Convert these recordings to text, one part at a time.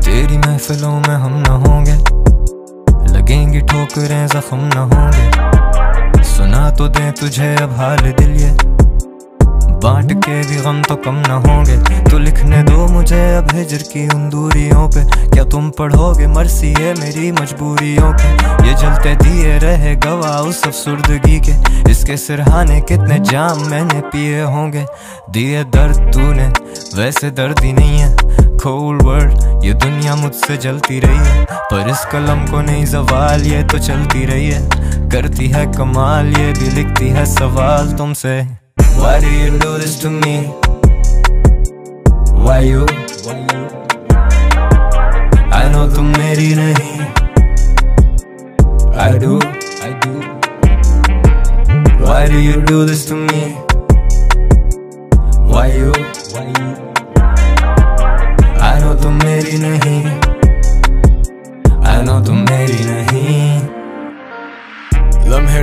तेरी महफिलों में हम न होंगे। लगेंगी ठोकरें, जख्म न होंगे। सुना तो दे तुझे अब हाल दिल ये। बांट के भी गम तो कम न होंगे। तो लिखने दो मुझे अब हिजर की उन दूरियों पे। क्या तुम पढ़ोगे मरसी है मेरी मजबूरियों के ये जलते दिए रहे गवाह उस अफसुर्दगी के। इसके सिरहाने कितने जाम मैंने पिए होंगे। दिए दर्द तूने, वैसे दर्द ही नहीं है। कोल्ड वर्ड ये दुनिया मुझसे जलती रही है। पर इस कलम को नहीं जवाल, ये तो चलती रही है। करती है कमाल, ये भी लिखती है सवाल तुमसे। Why do you do this to me? Why you? I know तुम मेरी नहीं I do I do Why do you do this to me?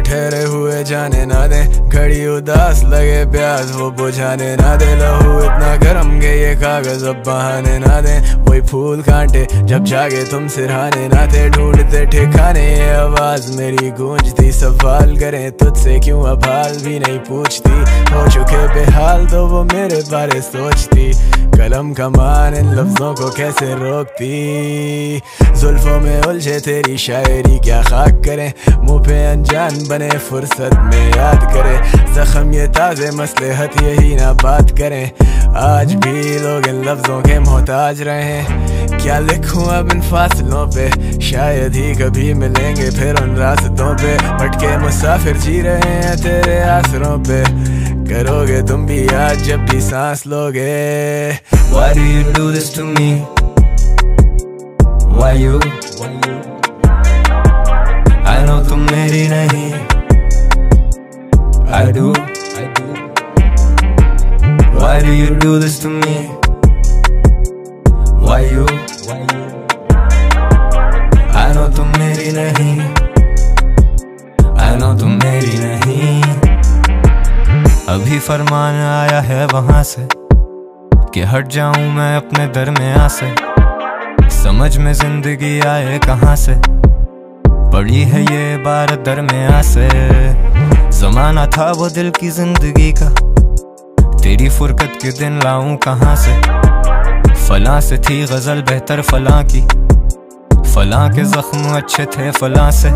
ठहरे हुए जाने ना दे। घड़ी उदास लगे प्यास, वो बुझाने ना दे। लहू इतना गर्म के ये कागज़ अब बहाने ना दे। वही फूल कांटे जब जागे तुम सिरहाने ना थे ढूंढते ठिकाने, ये आवाज़ मेरी गूंजती। सवाल करें तुझसे क्यों अब हाल भी नहीं पूछती। हो चुके बेहाल तो वो मेरे बारे सोचती। कलम कमान इन लफ्जों को कैसे रोकती? जुल्फों में उलझे तेरी शायरी, क्या खाक करें? मुँह पे अनजान बने फुर्सत में याद करे। जख्म ये ताजे मसलहत, यही ना बात करें। आज भी लोग इन लफ्जों के मोहताज रहे क्या लिखूं अब इन फासलों पे? शायद ही कभी मिलेंगे फिर उन रास्तों पे। भटके मुसाफिर जी रहे हैं तेरे आसरों पे। करोगे तुम भी आज जब भी सांस लोगे Why do you do this to me? Why you? I know तुम मेरी नहीं I do I do Why do you do this to me? अभी फरमान आया है वहाँ से कि हट जाऊँ मैं अपने दर दरमिया से समझ में ज़िंदगी आए कहाँ से? पड़ी है ये बार दरमिया से जमाना था वो दिल की ज़िंदगी का। तेरी फुरकत के दिन लाऊं कहाँ से? फला से थी गज़ल बेहतर फला की। फला के जख्म अच्छे थे फला से।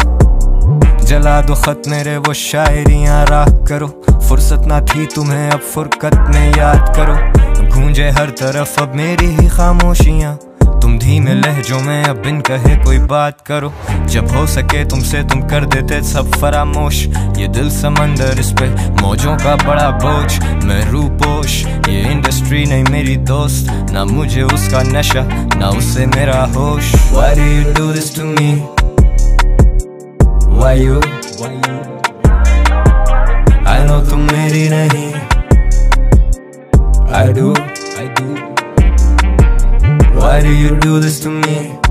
जला दो खत मेरे वो शायरियाँ, राख करो। फुर्सत ना थी तुम्हें, अब फुरकत में याद करो। गूंजे हर तरफ़ अब मेरी ही खामोशियाँ। तुम धीमे लहजों में अब बिन कहे कोई बात करो। जब हो सके तुमसे तुम कर देते सब फरामोश। ये दिल समंदर इस पे, मौजों का बड़ा बोझ। मैं रूपोश, ये इंडस्ट्री नहीं मेरी दोस्त। ना मुझे उसका नशा, ना उससे मेरा होश। Why do you do this to me? Why you? I know तुम मेरी नहीं I do I do Why do you do this to me?